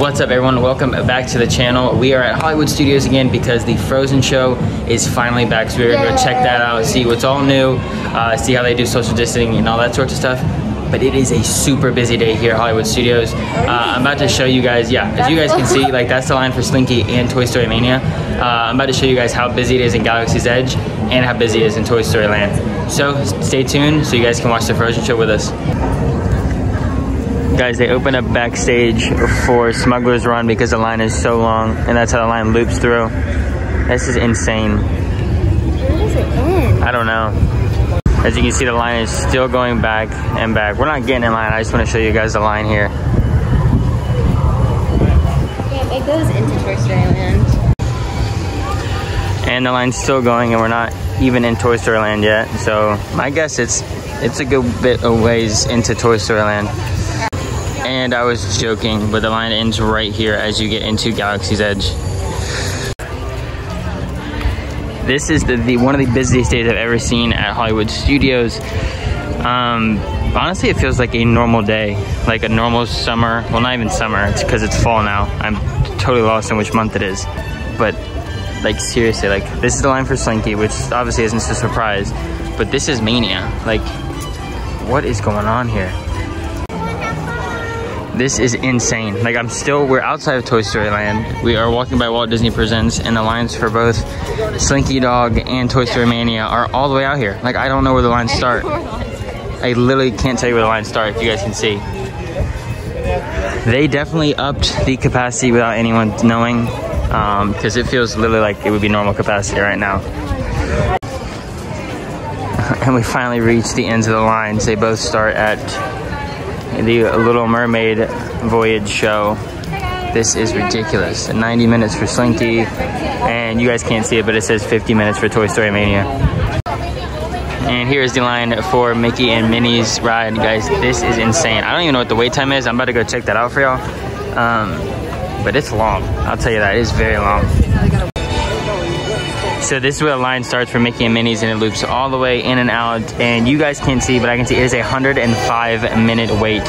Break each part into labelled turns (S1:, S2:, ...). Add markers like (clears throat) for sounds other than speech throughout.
S1: What's up everyone? Welcome back to the channel. We are at Hollywood Studios again because the Frozen show is finally back. So we're gonna go check that out, see what's all new, uh, see how they do social distancing and all that sorts of stuff. But it is a super busy day here at Hollywood Studios. Uh, I'm about to show you guys, yeah, as you guys can see, like that's the line for Slinky and Toy Story Mania. Uh, I'm about to show you guys how busy it is in Galaxy's Edge and how busy it is in Toy Story Land. So stay tuned so you guys can watch the Frozen show with us. Guys, they open up backstage for Smuggler's Run because the line is so long, and that's how the line loops through. This is insane.
S2: Where is it in?
S1: I don't know. As you can see, the line is still going back and back. We're not getting in line. I just want to show you guys the line here.
S2: Yeah, it goes into Toy Story Land.
S1: And the line's still going, and we're not even in Toy Story Land yet. So my guess it's it's a good bit of ways into Toy Story Land. And I was joking, but the line ends right here as you get into Galaxy's Edge. This is the, the one of the busiest days I've ever seen at Hollywood Studios. Um, honestly, it feels like a normal day, like a normal summer. Well, not even summer, it's because it's fall now. I'm totally lost in which month it is. But like seriously, like this is the line for Slinky, which obviously isn't a surprise. But this is Mania. Like, what is going on here? This is insane. Like I'm still, we're outside of Toy Story Land. We are walking by Walt Disney Presents and the lines for both Slinky Dog and Toy Story Mania are all the way out here. Like I don't know where the lines start. (laughs) I literally can't tell you where the lines start if you guys can see. They definitely upped the capacity without anyone knowing because um, it feels literally like it would be normal capacity right now. (laughs) And we finally reached the ends of the lines. They both start at the Little Mermaid Voyage show. This is ridiculous. 90 minutes for Slinky, and you guys can't see it, but it says 50 minutes for Toy Story Mania. And here's the line for Mickey and Minnie's ride, guys. This is insane. I don't even know what the wait time is. I'm about to go check that out for y'all. Um, but it's long. I'll tell you that. It is very long. So this is where the line starts for Mickey and Minnie's and it loops all the way in and out. And you guys can't see, but I can see it is a 105 minute wait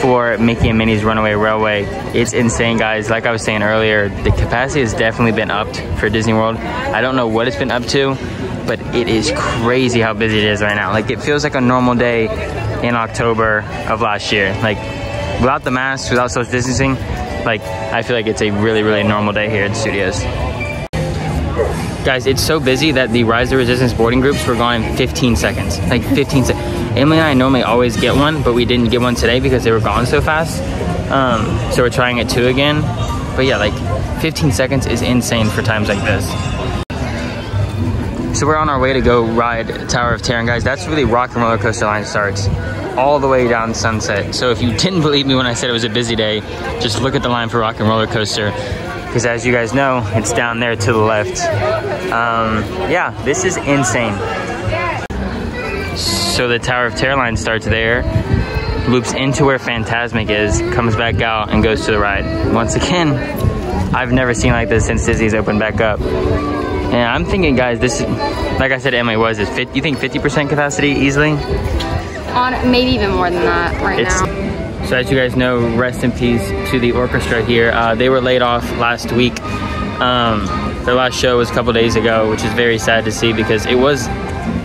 S1: for Mickey and Minnie's Runaway Railway. It's insane, guys. Like I was saying earlier, the capacity has definitely been upped for Disney World. I don't know what it's been up to, but it is crazy how busy it is right now. Like it feels like a normal day in October of last year. Like without the masks, without social distancing, like I feel like it's a really, really normal day here at studios. Guys, it's so busy that the Rise of Resistance boarding groups were gone in 15 seconds. Like 15 seconds. Emily and I normally always get one, but we didn't get one today because they were gone so fast. Um, so we're trying it too again. But yeah, like 15 seconds is insane for times like this. So we're on our way to go ride Tower of Terror. Guys, that's really Rock and Roller Coaster line starts all the way down Sunset. So if you didn't believe me when I said it was a busy day, just look at the line for Rock and Roller Coaster because as you guys know, it's down there to the left. Um, yeah, this is insane. So the Tower of Terror line starts there, loops into where Fantasmic is, comes back out, and goes to the ride. Once again, I've never seen like this since Disney's opened back up. And I'm thinking, guys, this, is, like I said, Emily, was it? You think 50% capacity easily?
S2: On maybe even more than that right
S1: It's-
S2: now.
S1: So as you guys know, rest in peace to the orchestra here. Uh, they were laid off last week. Um, their last show was a couple days ago, which is very sad to see because it was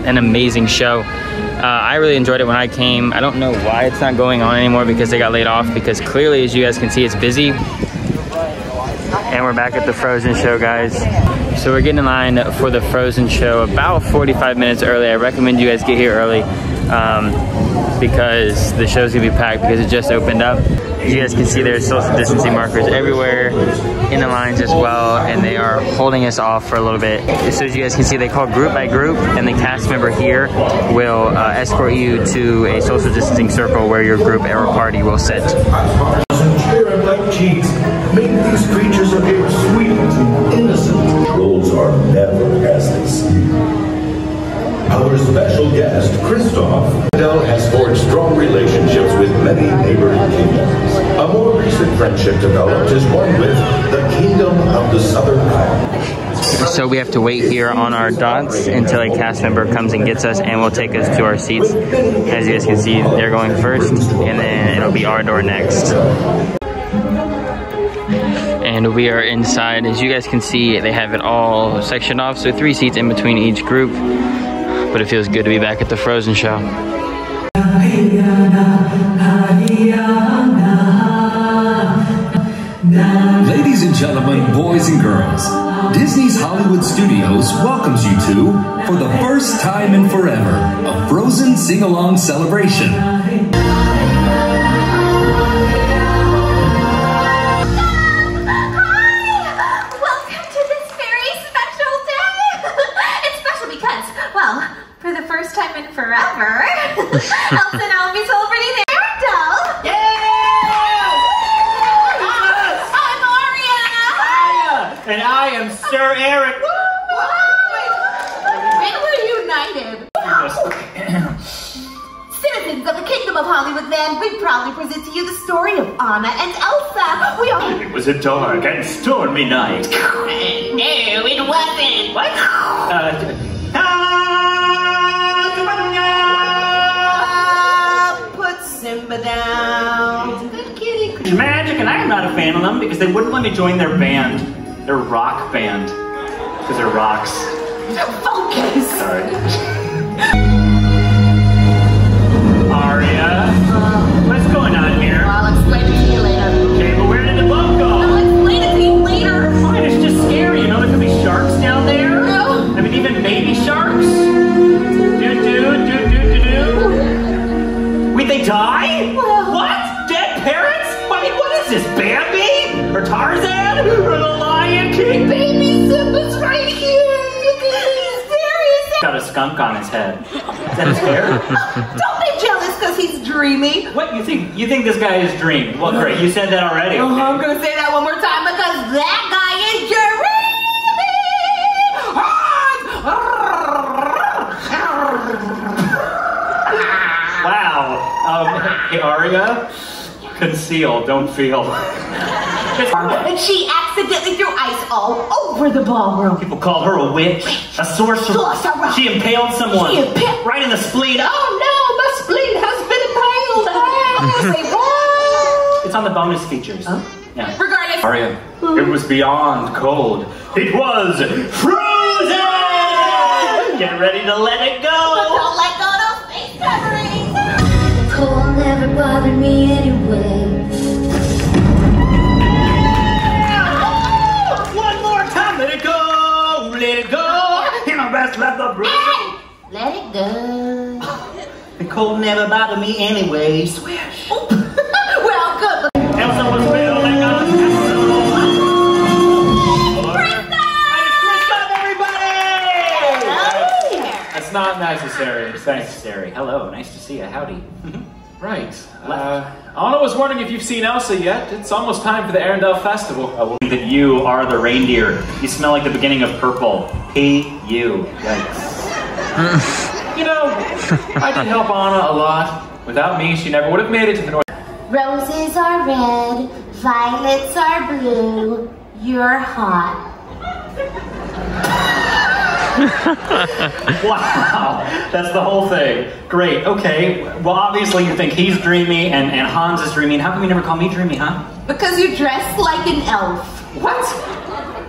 S1: an amazing show. Uh, I really enjoyed it when I came. I don't know why it's not going on anymore because they got laid off because clearly, as you guys can see, it's busy. And we're back at the Frozen show, guys. So we're getting in line for the Frozen show about 45 minutes early. I recommend you guys get here early um, because the show's gonna be packed because it just opened up. As you guys can see, there's social distancing markers everywhere in the lines as well, and they are holding us off for a little bit. So as you guys can see, they call group by group, and the cast member here will uh, escort you to a social distancing circle where your group or party will sit.
S3: Make these creatures appear sweet and innocent. Trolls are never special guest, Kristoff, Arendelle has forged strong relationships with many neighboring kingdoms. A more recent friendship developed is one with the Kingdom of the Southern Isles.
S1: So we have to wait here on our dots until a cast member comes and gets us and will take us to our seats. As you guys can see, they're going first, and then it'll be our door next. and we are inside. As you guys can see, they have it all sectioned off, so three seats in between each group. But it feels good to be back at the Frozen show.
S4: Ladies and gentlemen, boys and girls, Disney's Hollywood Studios welcomes you to, for the first time in forever, a Frozen sing along celebration.
S5: The first forever, Elsa and I will be celebrating the Arendelle! I'm Aria!
S6: And I am Sir Eric.
S5: When we're united, (clears throat) citizens of the Kingdom of Hollywood Land, we proudly present to you the story of Anna and Elsa. We are...
S6: It was a dark and stormy night.
S5: No, it wasn't.
S6: What? Uh,
S5: down. Good kitty.
S6: Magic, and I am not a fan of them because they wouldn't let me join their band, their rock band, because they're rocks.
S5: Focus.
S6: Sorry.
S5: Dreamy.
S6: what you think? You think this guy is dream? Well, great. You said that already.
S5: Oh, I'm gonna say that one more time because that guy is dreamy.
S6: Wow. Um, hey, Aria, conceal, don't feel.
S5: And she accidentally threw ice all over the ballroom.
S6: People call her a witch, a sorcerer.
S5: Sorcerer.
S6: She impaled someone.
S5: She impa-
S6: right in the spleen. Oh
S5: Oh no, my spleen has been impaled. Say what?
S6: It's on the bonus features. Yeah.
S5: Regardless.
S6: Aria, hmm. it was beyond cold. It was frozen! Get ready to let it go!
S5: Don't let go of those face coverings.
S7: Cold never bothered me anyway.
S6: Oh, one more time, let it go! Let it go! You know, best let the breeze.
S5: Let it go.
S6: The cold never bothered me anyway. Swish. (laughs)
S5: well, good.
S6: Elsa was building a castle. Kristoff, everybody!
S8: That's not necessary.
S6: It's necessary. Hello, nice to see you. Howdy.
S8: Right. Uh, Anna was wondering if you've seen Elsa yet. It's almost time for the Arendelle Festival.
S6: I believe that you are the reindeer. You smell like the beginning of purple. P U. Yikes.
S8: You know, (laughs) I did help Anna a lot. Without me, she never would have made it to the North.
S7: Roses are red, violets are blue. You're hot. (laughs)
S6: Wow, that's the whole thing. Great. Okay. Well, obviously you think he's dreamy and, and Hans is dreamy. And how come you never call me dreamy, huh?
S5: Because you dress like an elf.
S6: What?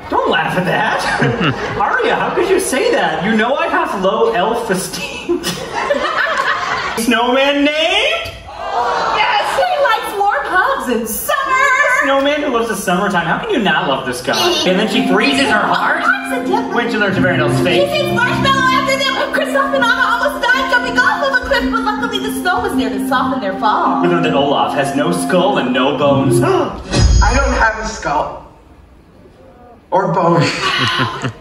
S6: Don't laugh at that. (laughs) Aria, how could you say that? You know I have low elf esteem. Snowman named?
S5: Yes, he likes warm hugs in summer.
S6: Snowman who loves the summertime. How can you not love this guy? And then she freezes her heart?
S5: Accidentally.
S6: When she learns to Arendelle's
S5: He
S6: fate.
S5: sees marshmallow after them. Kristoff and Anna almost died jumping off of a cliff, but luckily the snow was there to soften their fall.
S6: We learned that Olaf has no skull and no bones. (gasps)
S9: I don't have a skull. Or bones. (laughs)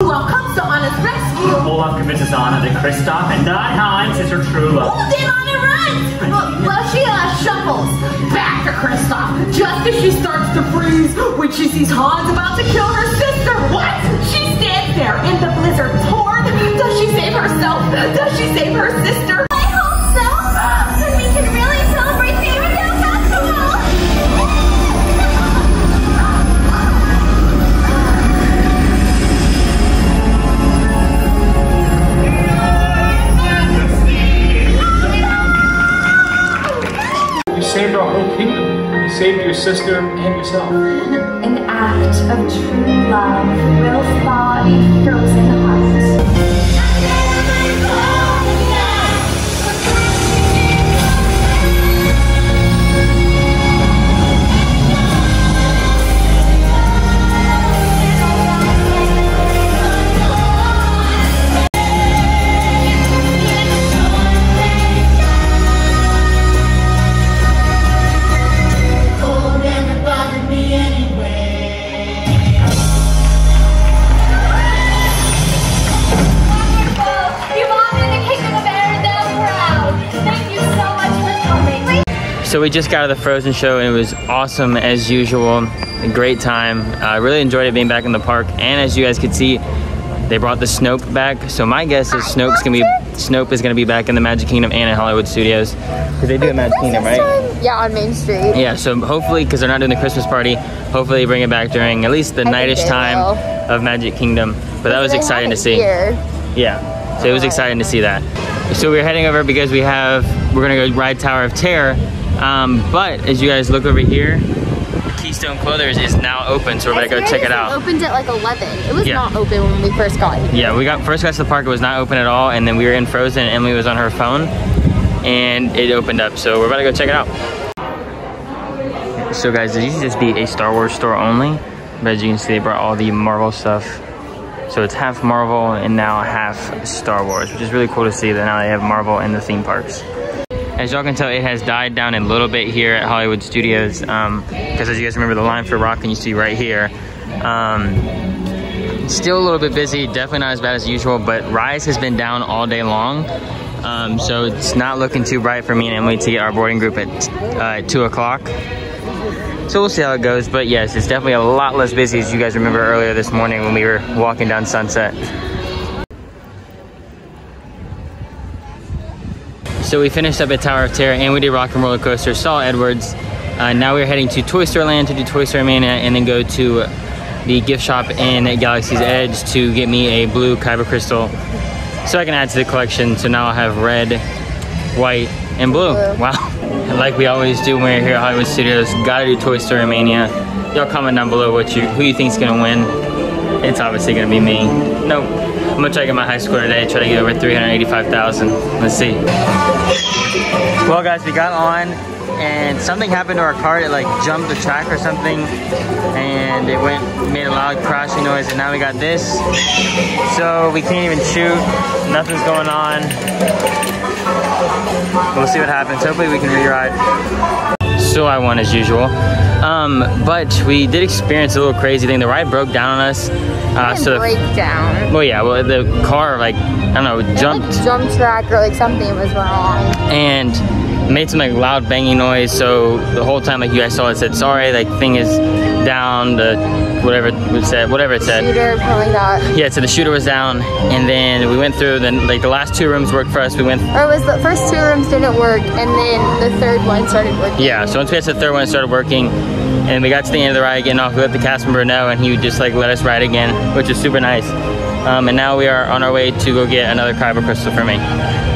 S5: Well, comes to Anna's rescue.
S6: Olaf convinces Anna that Kristoff and not Hans is her true love.
S5: Oh, then Anna runs. Well, well, she uh, shuffles back to Kristoff just as she starts to freeze when she sees Hans about to kill her sister. What? She stands there in the blizzard, torn. Does she save herself? Does she save her sister?
S8: Saved our whole kingdom. You saved your sister and yourself.
S5: An
S7: act of true love will thaw a frozen So
S1: we just got out of the Frozen show and it was awesome as usual. A great time. I really enjoyed it being back in the park. And as you guys could see, they brought the Snoap back. So my guess is Snoap's gonna be Snoap is gonna be back in the Magic Kingdom and in Hollywood Studios because they do a Magic Kingdom, right?
S2: Yeah, on Main Street.
S1: Yeah. So hopefully, because they're not doing the Christmas party, hopefully they bring it back during at least the
S2: think
S1: nightish time
S2: will.
S1: of Magic Kingdom. But that was exciting to see.
S2: Here.
S1: Yeah. So it was oh, exciting to see that. So we're heading over because we have we're gonna go ride Tower of Terror. Um, but as you guys look over here, Keystone Clothiers is now open, so we're gonna go check it out.
S2: opened at like 11. It was
S1: Yeah.
S2: not open when we first got here.
S1: Yeah, we got first got to the park. It was not open at all, and then we were in Frozen. and Emily was on her phone, and it opened up. So we're about to go check it out. So guys, this used to just be a Star Wars store only, but as you can see, they brought all the Marvel stuff. So it's half Marvel and now half Star Wars, which is really cool to see that now they have Marvel in the theme parks. As y'all can tell, it has died down a little bit here at Hollywood Studios. Because as you guys remember, the line for Rockin' you see right here. Um, still a little bit busy, definitely not as bad as usual, but Rise has been down all day long. Um, so it's not looking too bright for me and Emily to get our boarding group at uh, 2 o'clock. So we'll see how it goes, but yes, it's definitely a lot less busy as you guys remember earlier this morning when we were walking down Sunset. So we finished up at Tower of Terror and we did Rock and Roller Coaster, saw Edwards. Uh, now we're heading to Toy Story Land to do Toy Story Mania and then go to the gift shop in Galaxy's Edge to get me a blue Kyber Crystal so I can add to the collection. So now I'll have red, white, and blue.
S2: Blue.
S1: Wow. (laughs) like we always do when we're here at Hollywood Studios, gotta do Toy Story Mania. Y'all comment down below what you who you think's gonna win. It's obviously gonna be me. Nope. I'm gonna try to get my high score today, try to get over 385,000. Let's see. Well guys, we got on and something happened to our car. It like jumped the track or something and it went, made a loud crashing noise and now we got this. So we can't even shoot, nothing's going on. We'll see what happens. Hopefully we can reride. So I won as usual. Um, but we did experience a little crazy thing. The ride broke down on us. Uh, so the-
S2: break down.
S1: well, yeah, well, the car, like, I don't know, jumped
S2: Like jump track or like something was wrong.
S1: and made some like loud banging noise. So the whole time, like you guys saw, it said sorry, like thing is down. The whatever it said, whatever it said.
S2: Shooter, like that.
S1: Yeah, so the shooter was down, and then we went through. Then like the last two rooms worked for us. We went.
S2: Or was the first two rooms didn't work and then the third one started working.
S1: Yeah, so once we got to the third one, it started working, and we got to the end of the ride, again. off. We let the cast member know, and he would just like let us ride again, which was super nice. Um, and now we are on our way to go get another Kyber crystal for me.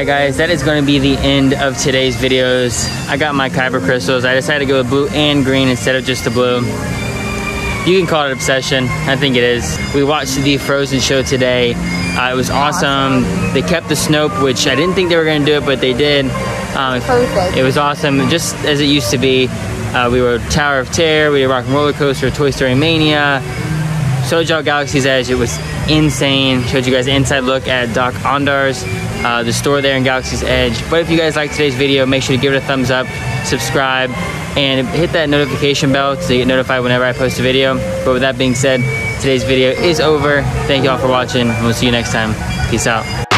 S1: All right, guys, that is going to be the end of today's videos. I got my Kyber crystals. I decided to go with blue and green instead of just the blue. You can call it obsession. I think it is. We watched the Frozen show today. Uh, it was awesome. They kept the Snoap, which I didn't think they were going to do it, but they did. Um,
S2: Perfect.
S1: It was awesome, just as it used to be. Uh, we were Tower of Terror, we were Rock and Roller Coaster, Toy Story Mania, showed y'all Galaxy's Edge. It was insane. Showed you guys an inside look at Dok-Ondar's, uh, the store there in Galaxy's Edge. But if you guys liked today's video, make sure to give it a thumbs up, subscribe, and hit that notification bell to get notified whenever I post a video. But with that being said, today's video is over. Thank y'all for watching, and we'll see you next time. Peace out.